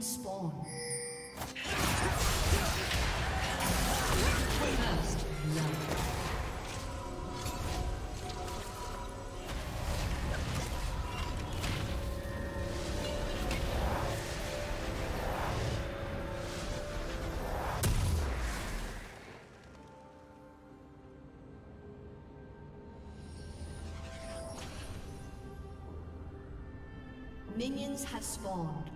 Spawn. First love. Minions have spawned.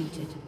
Executed.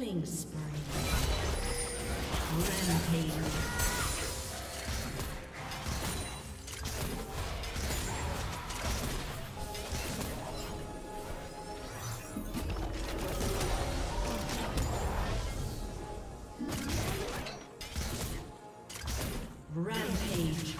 Killing spree. Rampage. Rampage.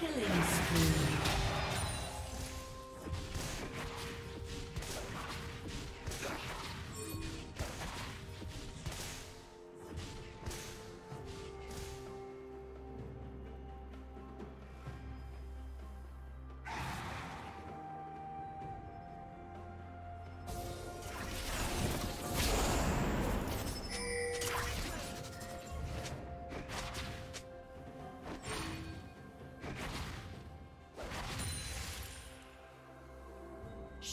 Killing spree.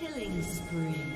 Killing spree.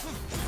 Huh.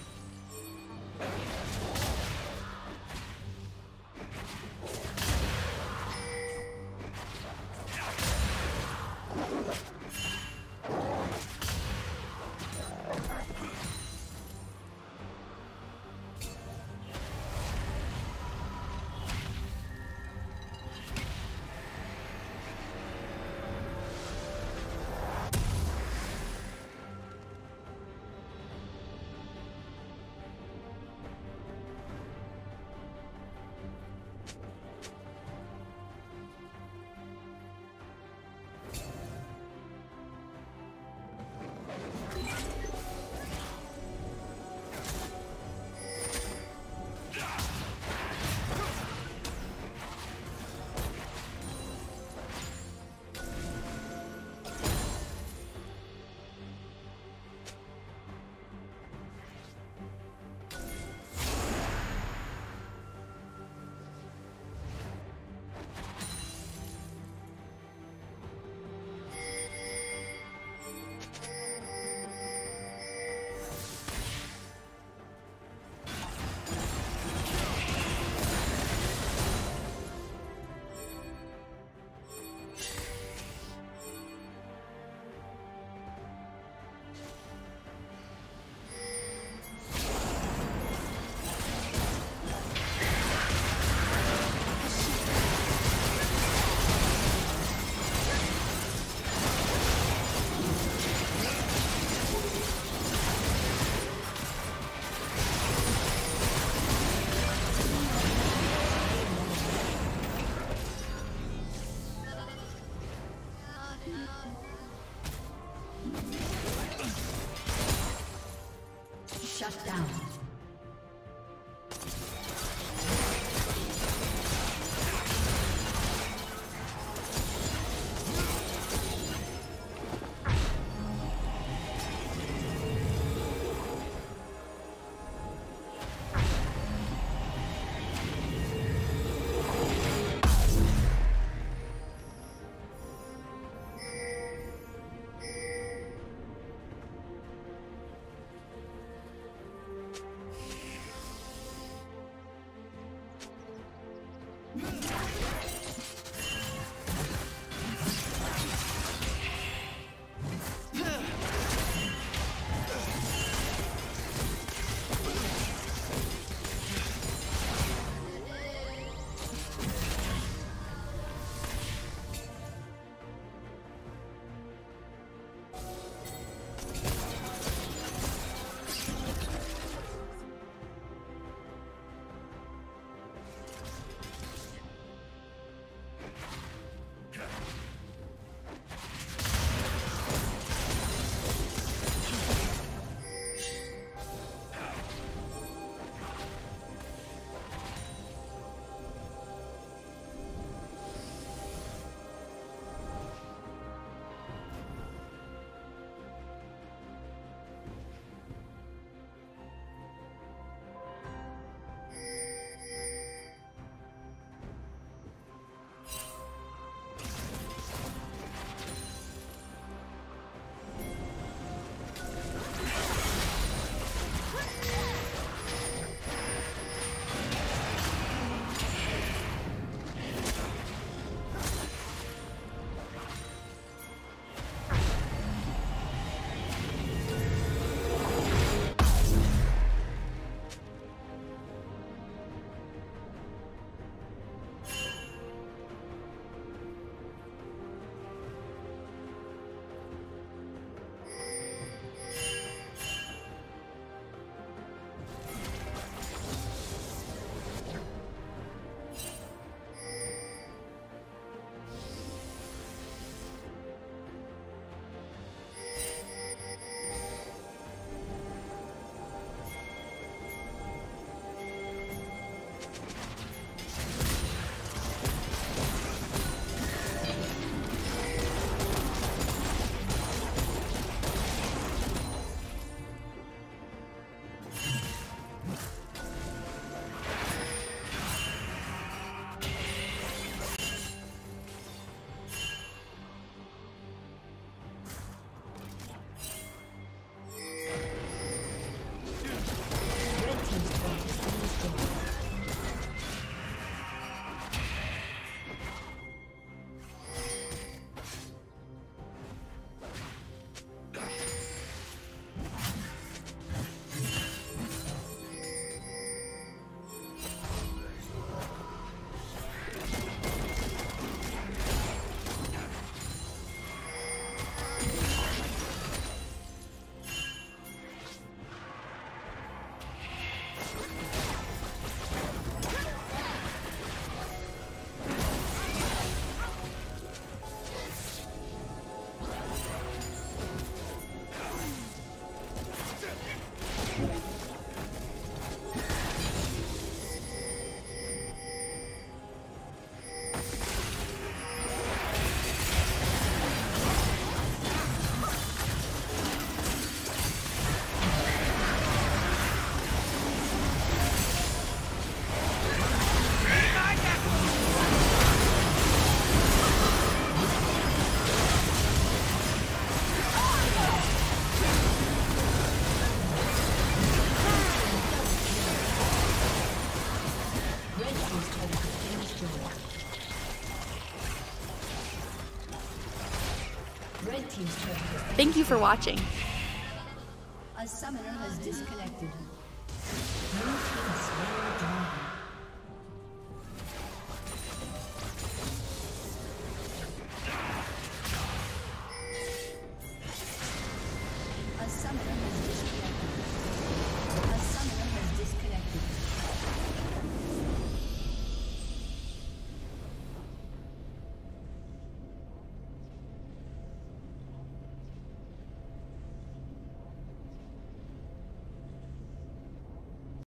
For watching.